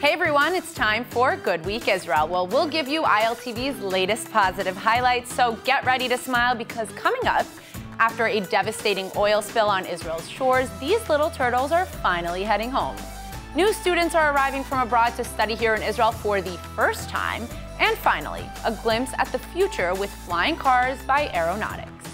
Hey everyone, it's time for Good Week Israel. Well, we'll give you ILTV's latest positive highlights, so get ready to smile because coming up, after a devastating oil spill on Israel's shores, these little turtles are finally heading home. New students are arriving from abroad to study here in Israel for the first time. And finally, a glimpse at the future with flying cars by Aeronautics.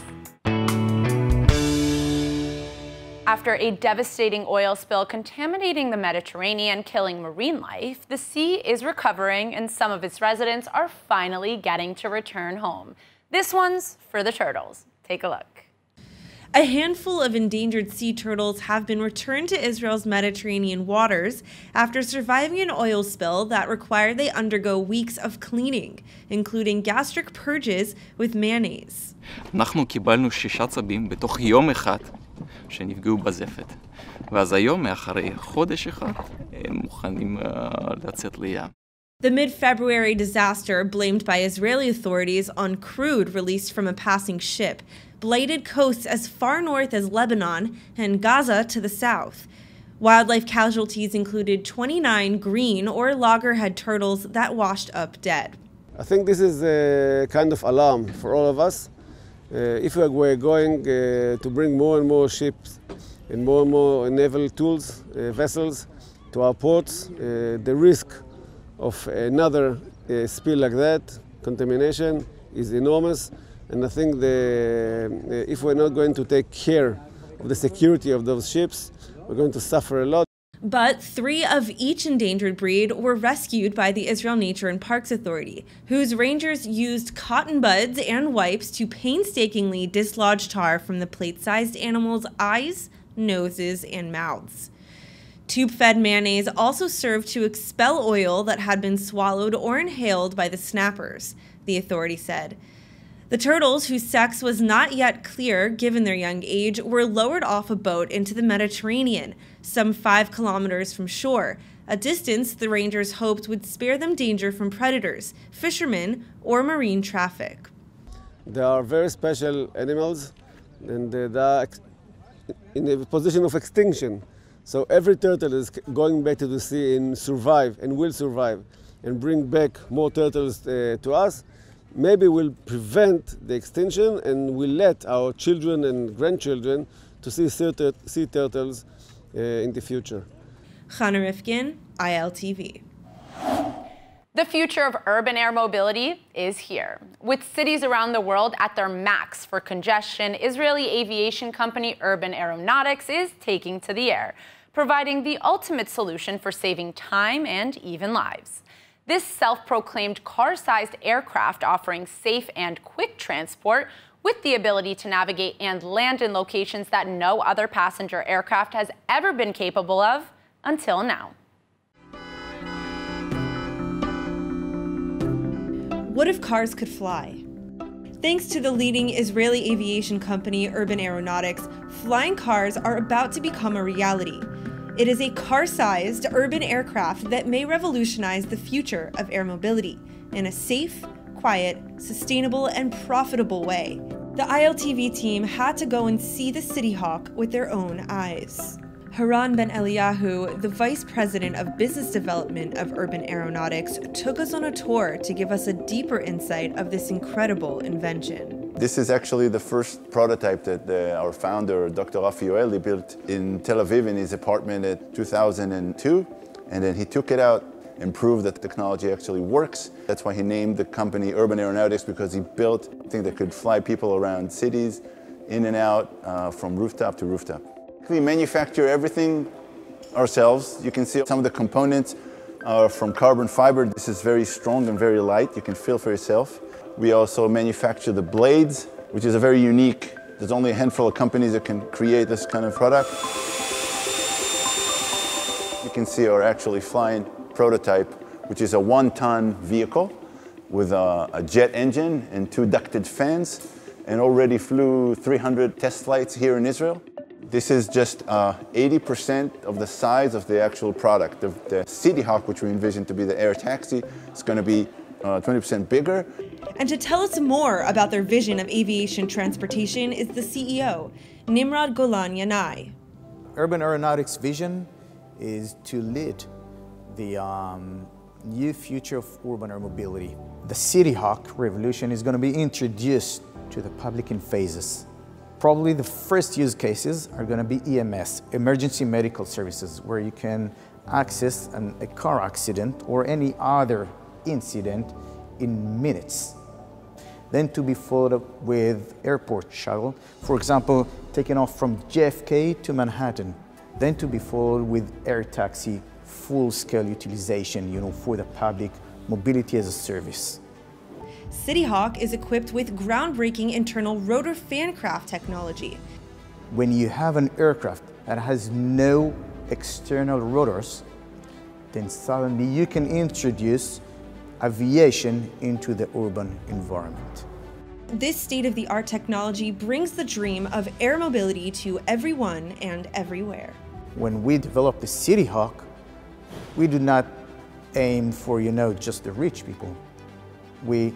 After a devastating oil spill contaminating the Mediterranean, killing marine life, the sea is recovering and some of its residents are finally getting to return home. This one's for the turtles. Take a look. A handful of endangered sea turtles have been returned to Israel's Mediterranean waters after surviving an oil spill that required they undergo weeks of cleaning, including gastric purges with mayonnaise. אנחנו קיבלנו שישה צבים בתוך יום אחד שנפגעו בזפת. ואז היום, מאחרי חודש אחד, הם מוכנים לצאת לים. The mid February disaster, blamed by Israeli authorities on crude released from a passing ship, blighted coasts as far north as Lebanon and Gaza to the south. Wildlife casualties included 29 green or loggerhead turtles that washed up dead. I think this is a kind of alarm for all of us. uh, if we're going uh, to bring more and more ships and more and more naval tools, uh, vessels to our ports, the risk of another spill like that, contamination, is enormous. And I think the, if we're not going to take care of the security of those ships, we're going to suffer a lot. But three of each endangered breed were rescued by the Israel Nature and Parks Authority, whose rangers used cotton buds and wipes to painstakingly dislodge tar from the plate sized animals' eyes, noses, and mouths. Tube fed mayonnaise also served to expel oil that had been swallowed or inhaled by the snappers, the authority said. The turtles, whose sex was not yet clear given their young age, were lowered off a boat into the Mediterranean, some five kilometers from shore, a distance the rangers hoped would spare them danger from predators, fishermen, or marine traffic. They are very special animals, and they are in a position of extinction. So every turtle is going back to the sea and survive and will survive and bring back more turtles uh, to us maybe will prevent the extinction and will let our children and grandchildren to see sea turtles uh, in the future. Chana Rifkin, ILTV. The future of urban air mobility is here. With cities around the world at their max for congestion, Israeli aviation company Urban Aeronautics is taking to the air, providing the ultimate solution for saving time and even lives. This self-proclaimed car-sized aircraft offering safe and quick transport with the ability to navigate and land in locations that no other passenger aircraft has ever been capable of until now. What if cars could fly? Thanks to the leading Israeli aviation company Urban Aeronautics, flying cars are about to become a reality. It is a car sized urban aircraft that may revolutionize the future of air mobility in a safe, quiet, sustainable, and profitable way. The ILTV team had to go and see the City Hawk with their own eyes. Haran Ben Eliyahu, the Vice President of Business Development of Urban Aeronautics, took us on a tour to give us a deeper insight of this incredible invention. This is actually the first prototype that our founder, Dr. Rafi built in Tel Aviv in his apartment in 2002. And then he took it out and proved that the technology actually works. That's why he named the company Urban Aeronautics because he built a thing that could fly people around cities, in and out, uh, from rooftop to rooftop. We manufacture everything ourselves. You can see some of the components are from carbon fiber. This is very strong and very light. You can feel for yourself. We also manufacture the blades, which is a very unique, there's only a handful of companies that can create this kind of product. You can see our actually flying prototype, which is a one-ton vehicle with a, a jet engine and two ducted fans and already flew 300 test flights here in Israel. This is just 80% uh, of the size of the actual product. The, the City Hawk, which we envision to be the air taxi, is going to be 20% uh, bigger. And to tell us more about their vision of aviation transportation is the CEO, Nimrod Golan Yanai. Urban Aeronautics' vision is to lead the um, new future of urban air mobility. The City Hawk revolution is going to be introduced to the public in phases. Probably the first use cases are going to be EMS, emergency medical services, where you can access an, a car accident or any other incident in minutes. Then to be followed up with airport shuttle, for example, taking off from JFK to Manhattan. Then to be followed with air taxi full-scale utilization, you know, for the public, mobility as a service. Cityhawk is equipped with groundbreaking internal rotor fancraft technology. When you have an aircraft that has no external rotors, then suddenly you can introduce aviation into the urban environment. This state-of-the-art technology brings the dream of air mobility to everyone and everywhere. When we developed the City Hawk, we do not aim for, you know, just the rich people. We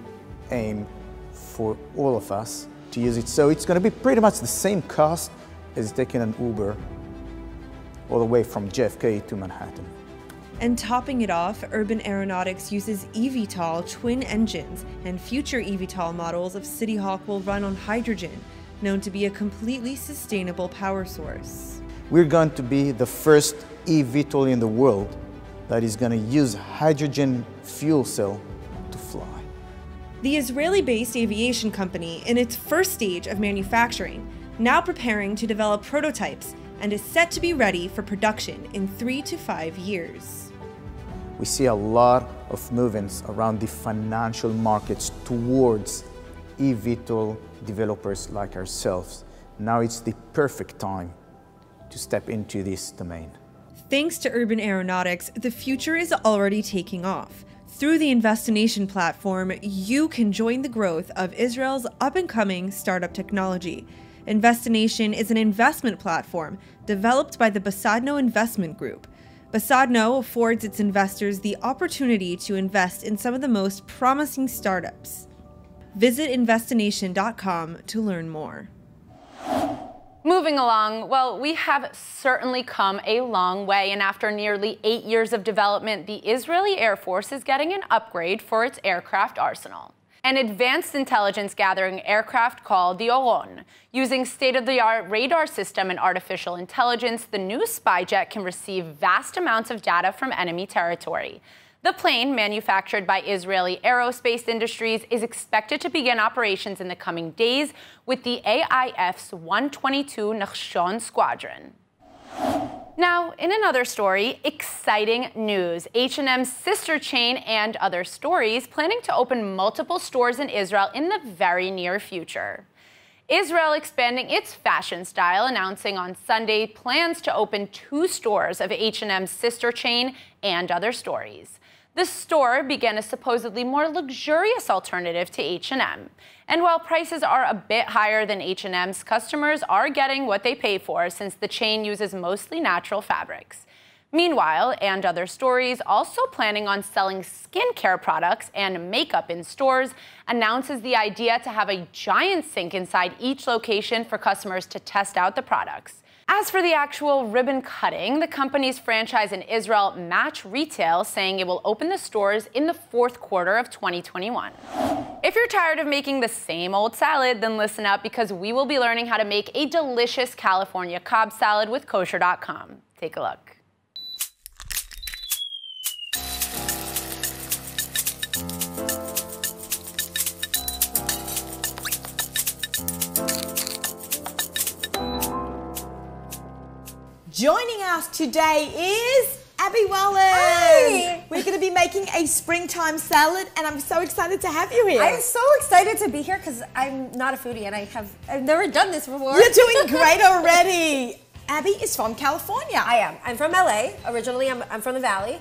aim for all of us to use it. So it's going to be pretty much the same cost as taking an Uber all the way from JFK to Manhattan. And topping it off, Urban Aeronautics uses eVTOL twin engines, and future eVTOL models of City Hawk will run on hydrogen, known to be a completely sustainable power source. We're going to be the first eVTOL in the world that is going to use hydrogen fuel cell to fly. The Israeli based aviation company, in its first stage of manufacturing, now preparing to develop prototypes and is set to be ready for production in three to five years. We see a lot of movements around the financial markets towards eVTOL developers like ourselves. Now it's the perfect time to step into this domain. Thanks to Urban Aeronautics, the future is already taking off. Through the Investination platform, you can join the growth of Israel's up and coming startup technology. Investination is an investment platform developed by the Basadno Investment Group. Basadno affords its investors the opportunity to invest in some of the most promising startups. Visit investination.com to learn more. Moving along, well, we have certainly come a long way, and after nearly eight years of development, the Israeli Air Force is getting an upgrade for its aircraft arsenal. An advanced intelligence gathering aircraft called the Oron. Using state of the art radar system and artificial intelligence, the new spy jet can receive vast amounts of data from enemy territory. The plane, manufactured by Israeli Aerospace Industries, is expected to begin operations in the coming days with the AIF's 122 Nachshon Squadron. Now, in another story, exciting news. H&M's sister chain and other stories planning to open multiple stores in Israel in the very near future. Israel expanding its fashion style, announcing on Sunday plans to open two stores of H&M's sister chain and other stories. The store began a supposedly more luxurious alternative to H&M. And while prices are a bit higher than H&M's, customers are getting what they pay for since the chain uses mostly natural fabrics. Meanwhile, and other stories, also planning on selling skincare products and makeup in stores, announces the idea to have a giant sink inside each location for customers to test out the products. As for the actual ribbon cutting, the company's franchise in Israel, Match Retail, saying it will open the stores in the fourth quarter of 2021. If you're tired of making the same old salad, then listen up because we will be learning how to make a delicious California Cobb salad with kosher.com. Take a look. Joining us today is Abby Wallen. Hi. We're going to be making a springtime salad, and I'm so excited to have you here. I'm so excited to be here because I'm not a foodie and I have I've never done this before. You're doing great already. Abby is from California. I am. I'm from LA. Originally, I'm, I'm from the Valley,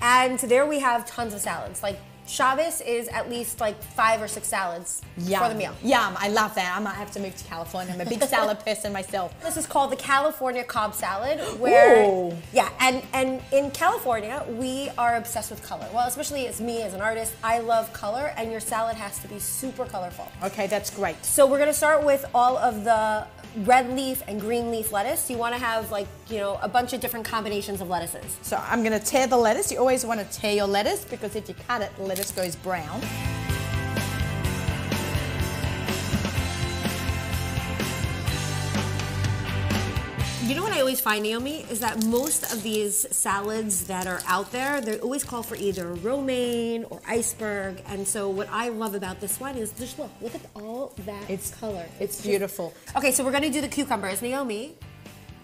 and there we have tons of salads, like Shabbos is at least like five or six salads Yum. for the meal. Yum. I love that. I might have to move to California. I'm a big salad person myself. This is called the California Cobb salad, where Ooh. yeah, and and in California we are obsessed with color. Well, especially as me as an artist, I love color, and your salad has to be super colorful. Okay, that's great. So we're gonna start with all of the red leaf and green leaf lettuce. You want to have like you know a bunch of different combinations of lettuces. So I'm going to tear the lettuce. You always want to tear your lettuce because if you cut it, the lettuce goes brown. You know what I always find, Naomi, is that most of these salads that are out there, they always call for either romaine or iceberg. And so what I love about this one is just look, look at all that It's- color. it's just- beautiful. Okay, so we're gonna do the cucumbers. Naomi,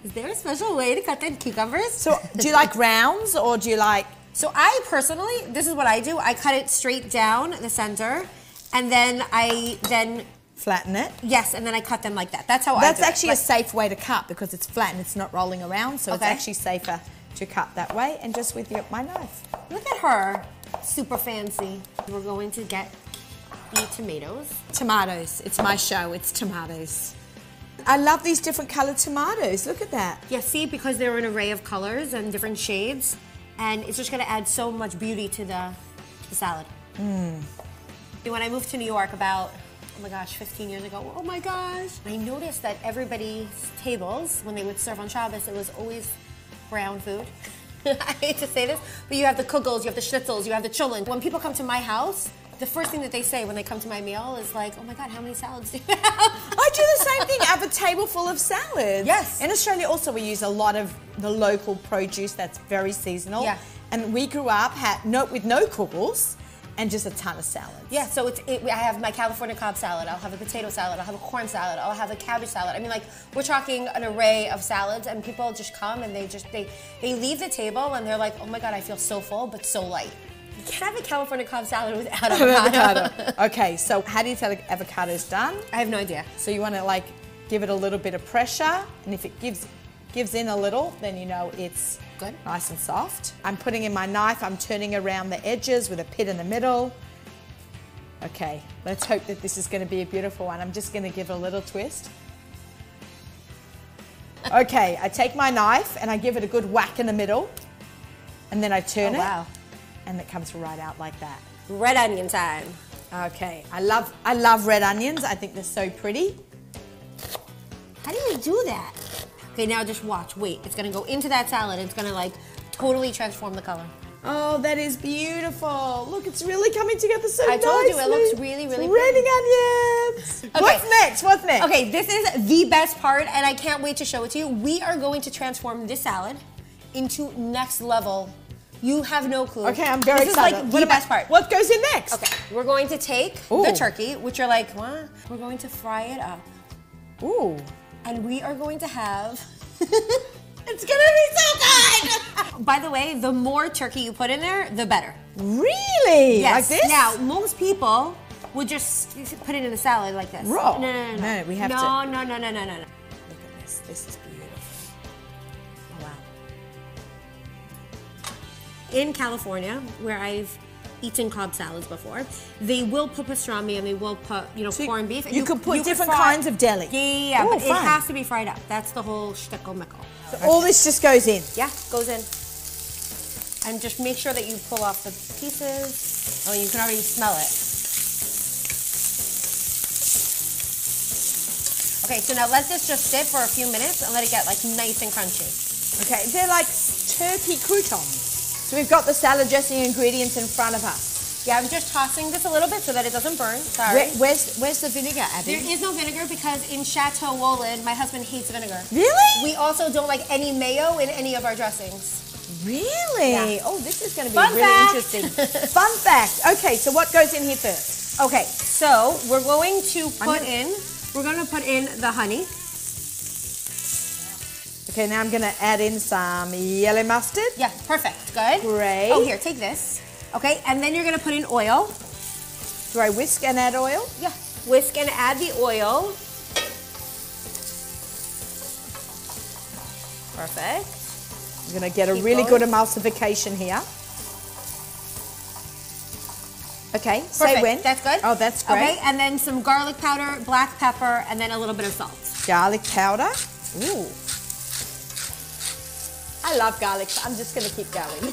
is there a special way to cut the cucumbers? So do you like rounds or do you like So I personally, this is what I do. I cut it straight down the center, and then I then flatten it? yes, and then I cut them like that. That's how I. That's do it. actually a safe way to cut because it's flat and it's not rolling around, so it's actually safer to cut that way and just with your, my knife. Look at her, super fancy. We're going to get the tomatoes. Tomatoes. It's my show. It's tomatoes. I love these different colored tomatoes. Look at that. Yeah, see, because they're an array of colors and different shades, and it's just gonna add so much beauty to the, the salad. Hmm. When I moved to New York about, oh my gosh, 15 years ago, oh my gosh, I noticed that everybody's tables, when they would serve on Shabbos, it was always brown food. I hate to say this, but you have the kugels, you have the schnitzels, you have the cholent. When people come to my house, the first thing that they say when they come to my meal is like, oh my god, how many salads do you have? I do the same thing. I have a table full of salads. Yes. In Australia, also, we use a lot of the local produce that's very seasonal. Yeah. And we grew up had no, with no kugels and just a ton of salads. Yeah, so it's it, I have my California Cobb salad. I'll have a potato salad. I'll have a corn salad. I'll have a cabbage salad. I mean, like we're talking an array of salads, and people just come and they just they they leave the table and they're like, oh my god, I feel so full but so light. You can't have a California Cobb salad without avocado. avocado. okay, so how do you tell the avocado's done? I have no idea. So you want to like give it a little bit of pressure, and if it gives gives in a little, then you know it's Good. nice and soft. I'm putting in my knife. I'm turning around the edges with a pit in the middle. Okay, let's hope that this is going to be a beautiful one. I'm just going to give it a little twist. Okay, I take my knife and I give it a good whack in the middle, and then I turn Oh, it, wow. And it comes right out like that. Red onion time. Okay, I love I love red onions. I think they're so pretty. How do you do that? Okay, now just watch. Wait, it's gonna go into that salad. It's gonna like totally transform the color. Oh, that is beautiful. Look, it's really coming together so I told you, it looks really, really. Raining onions. What's next? What's next? Okay, this is the best part, and I can't wait to show it to you. We are going to transform this salad into next level. You have no clue. Okay, I'm very this excited. is like What the about- best part. What goes in next? Okay, we're going to take Ooh. the turkey, which you're like, what? We're going to fry it up, Ooh. and we are going to have. it's gonna be so good. By the way, the more turkey you put in there, the better. Really? Yes. Like this? Now, most people would just put it in a salad like this. Raw. No, no, no, no. No, we have no, to- No, no, no, no, no, no. Look at this. This is beautiful. In California, where I've eaten Cobb salads before, they will put pastrami and they will put, you know, So you- corned beef. and you could put different fry- kinds of deli. Yeah, yeah, yeah. Ooh, but oh, it has to be fried up. That's the whole shtickle mickle. So all this just goes in. Yeah, goes in. And just make sure that you pull off the pieces. Oh, you can already smell it. Okay, so now let this just sit for a few minutes and let it get like nice and crunchy. Okay, they're like turkey croutons. So we've got the salad dressing ingredients in front of us. Yeah, I'm just tossing this a little bit so that it doesn't burn. Sorry. Where, where's where's the vinegar, Abby? There is no vinegar because in Chateau Wolin, my husband hates vinegar. Really? We also don't like any mayo in any of our dressings. Really? Yeah. Oh, this is going to be Fun really fact. interesting. Fun fact. Okay, so what goes in here first? Okay, so we're going to put gonna- in, we're going to put in the honey. Okay, now I'm going to add in some yellow mustard. Yeah, perfect. Good. Great. Oh, here, take this. Okay, and then you're going to put in oil. Do I whisk and add oil? Yeah. Whisk and add the oil. Perfect. I'm going to get a really going. good emulsification here. Okay, Perfect. say when. That's good. Oh, that's great. Okay, and then some garlic powder, black pepper, and then a little bit of salt. Garlic powder. Ooh. I love garlic. so I'm just going to keep going.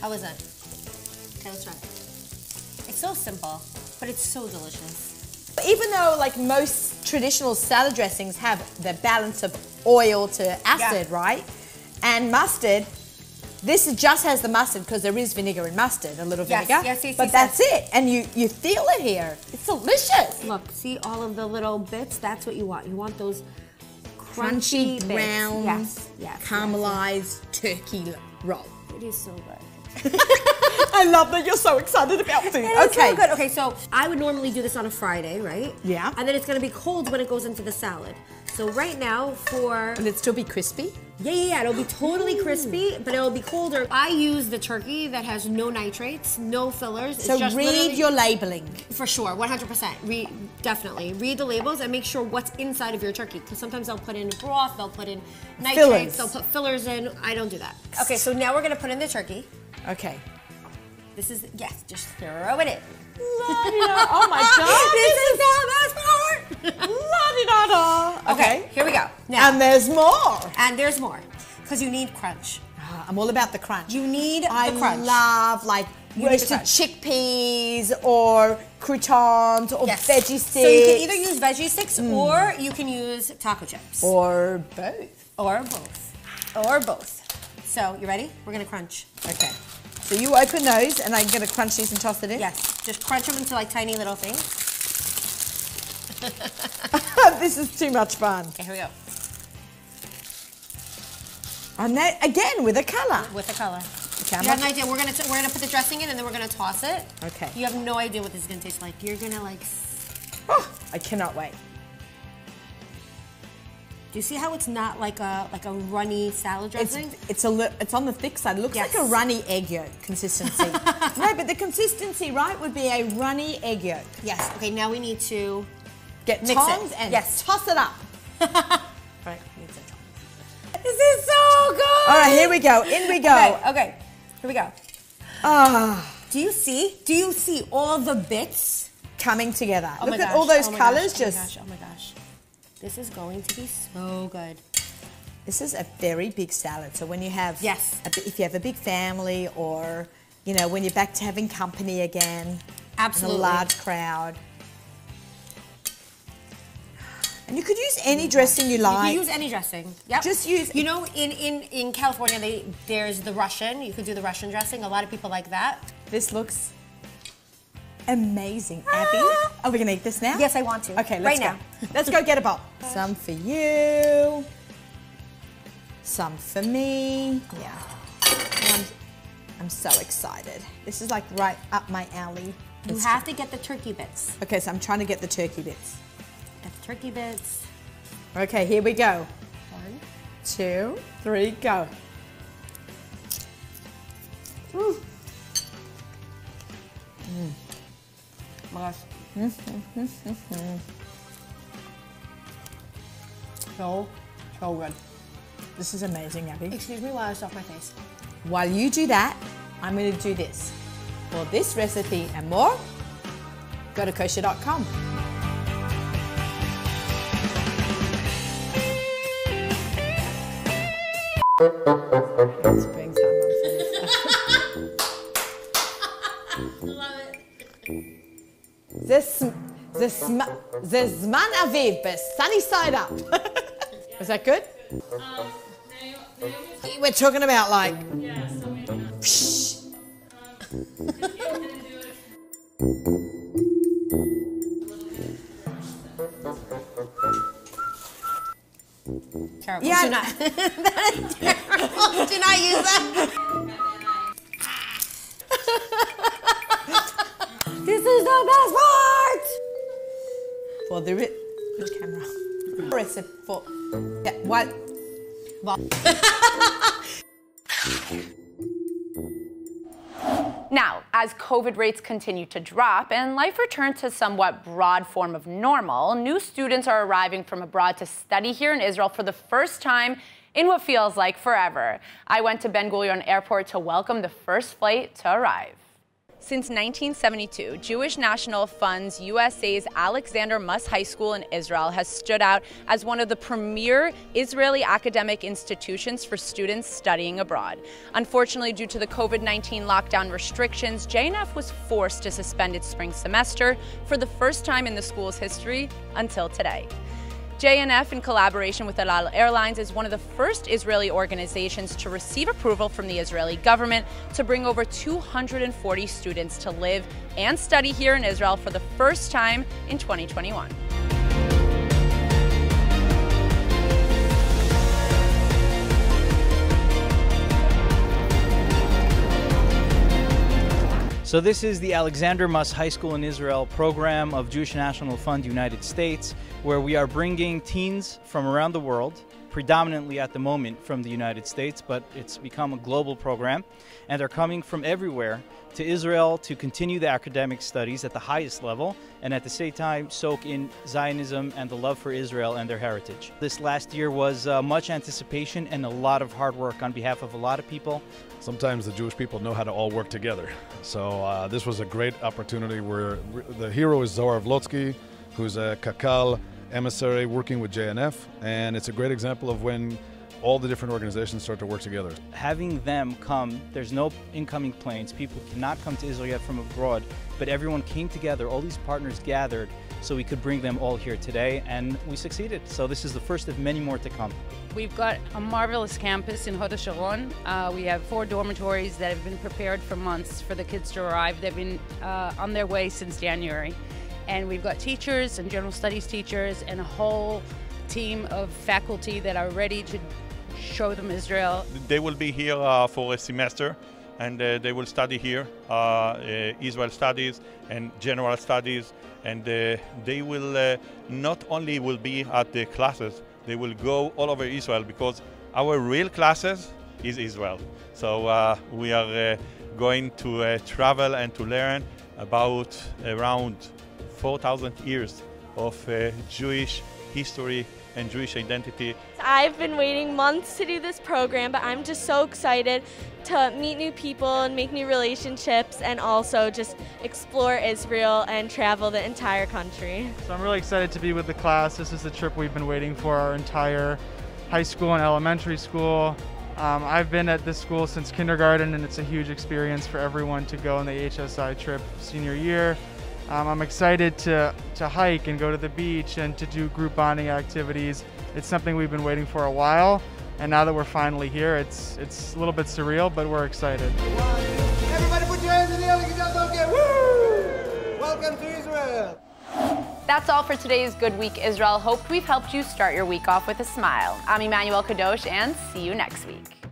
How is that? Okay, let's try. It's so simple, but it's so delicious. Even though like most traditional salad dressings have the balance of oil to acid, Yeah. right? And mustard, this just has the mustard because there is vinegar in mustard, a little Yes, vinegar. yes, yes, but yes, that's yes. it. And you, you feel it here. It's delicious. Look, see all of the little bits? That's what you want. You want those Crunchy, crunchy, brown, yes, yes, caramelized turkey roll. It is so good. I love that you're so excited about food. It okay. so good. Okay, so I would normally do this on a Friday, right? Yeah. And then it's gonna be cold when it goes into the salad. So right now for Will it still be crispy? Yeah, yeah, yeah, it'll be totally crispy, but it'll be colder. I use the turkey that has no nitrates, no fillers. It's So just read your labeling. For sure, 100%. Read, definitely. Read the labels and make sure what's inside of your turkey. Because sometimes they'll put in broth, they'll put in nitrates, Fillers. they'll put fillers in. I don't do that. Okay, so now we're gonna put in the turkey. Okay. This is, yes, just throw it in. oh my god. this is the best part! La-di-da-da. Okay, here we go. Now, And there's more. and there's more. Because you need crunch. Ah, I'm all about the crunch. You need I the crunch. I love like You roasted chickpeas or croutons or Yes. veggie sticks. So you can either use veggie sticks or you can use taco chips. or both. Or both. Or both. So, you ready? We're gonna crunch. Okay. So you open those and I'm gonna crunch these and toss it in? Yes, just crunch them into like tiny little things. this is too much fun. Okay, here we go. And that again with a colour. With the color. You have an idea. We're gonna we're gonna put the dressing in and then we're gonna toss it. Okay. You have no idea what this is gonna taste like. You're gonna like. Oh, I cannot wait. Do you see how it's not like a like a runny salad dressing? it's a it's on the thick side. It looks Yes. like a runny egg yolk consistency. no, but the consistency, right, would be a runny egg yolk. yes. Okay. Now we need to. Get Mix it. tongs and Yes. toss it up. Right. Need some tongs. This is so good. All right, here we go. In we go. Okay. Okay. Here we go. Ah, Do you see? Do you see all the bits? coming together. Oh Look at gosh, all those oh colors. gosh, just Oh my gosh. Oh my gosh. This is going to be so good. this is a very big salad. So when you have Yes. a if you have a big family or you know when you're back to having company again, Absolutely. a large crowd. And you could use any dressing you like. You can use any dressing. Yep. Just use- You know, in in in California, they there's the Russian. You could do the Russian dressing. A lot of people like that. This looks amazing, Abby. Ah. Are we gonna eat this now? Yes, I want to. Okay, let's Right go. now. let's go get a bowl. Some for you. Some for me. Yeah. I'm, I'm so excited. This is like right up my alley. You Let's have to get the turkey bits. Okay, so I'm trying to get the turkey bits. Turkey bits. Okay, here we go. One, two, three, go. Oh my gosh. so, so good. This is amazing, Abby. Excuse me while I stuff my face. While you do that, I'm going to do this. For this recipe and more, go to kosher.com. This Love it. The, the Zman Aviv, but sunny side up. Was that good? Um, We're talking about like. Yeah, so Terrible. Yeah. Do not. that is terrible. Do not use that. this is the best part. for the, ri- the camera. Recipe for yeah, what? As COVID rates continue to drop and life returns to somewhat broad form of normal, new students are arriving from abroad to study here in Israel for the first time In what feels like forever, I went to Ben Gurion Airport to welcome the first flight to arrive. Since 1972, Jewish National Fund's USA's Alexander Muss High School in Israel has stood out as one of the premier Israeli academic institutions for students studying abroad. Unfortunately, due to the COVID 19 lockdown restrictions, JNF was forced to suspend its spring semester for the first time in the school's history until today. JNF, in collaboration with El Al Airlines, is one of the first Israeli organizations to receive approval from the Israeli government to bring over 240 students to live and study here in Israel for the first time in 2021. So this is the Alexander Muss High School in Israel program of Jewish National Fund United States, where we are bringing teens from around the world, predominantly at the moment from the United States, but it's become a global program, and they're coming from everywhere to Israel to continue the academic studies at the highest level, and at the same time soak in Zionism and the love for Israel and their heritage. This last year was uh, much anticipation and a lot of hard work on behalf of a lot of people. Sometimes the Jewish people know how to all work together. So uh, this was a great opportunity where the hero is Zohar Vlotsky, who's a Kakal emissary working with JNF, and it's a great example of when all the different organizations start to work together. Having them come, there's no incoming planes, people cannot come to Israel yet from abroad, but everyone came together, all these partners gathered so we could bring them all here today, and we succeeded. So this is the first of many more to come. We've got a marvelous campus in Hod Sharon. Uh, we have four dormitories that have been prepared for months for the kids to arrive. They've been uh, on their way since January. And we've got teachers and general studies teachers and a whole team of faculty that are ready to show them Israel. They will be here uh, for a semester and uh, they will study here uh, uh Israel studies and general studies and uh, they will uh, not only will be at the classes they will go all over Israel because our real classes is Israel so we are going to travel and to learn about around 4,000 years of Jewish history and Jewish identity. I've been waiting months to do this program, but I'm just so excited to meet new people and make new relationships and also just explore Israel and travel the entire country. So I'm really excited to be with the class. This is the trip we've been waiting for our entire high school and elementary school. Um, I've been at this school since kindergarten and it's a huge experience for everyone to go on the HSI trip senior year. Um, I'm excited to, to hike and go to the beach and to do group bonding activities. It's something we've been waiting for a while, and now that we're finally here, it's, it's a little bit surreal, but we're excited. Everybody put your hands in the air Woo! Welcome to Israel! That's all for today's Good Week Israel. Hope we've helped you start your week off with a smile. I'm Emmanuel Kadosh, and see you next week.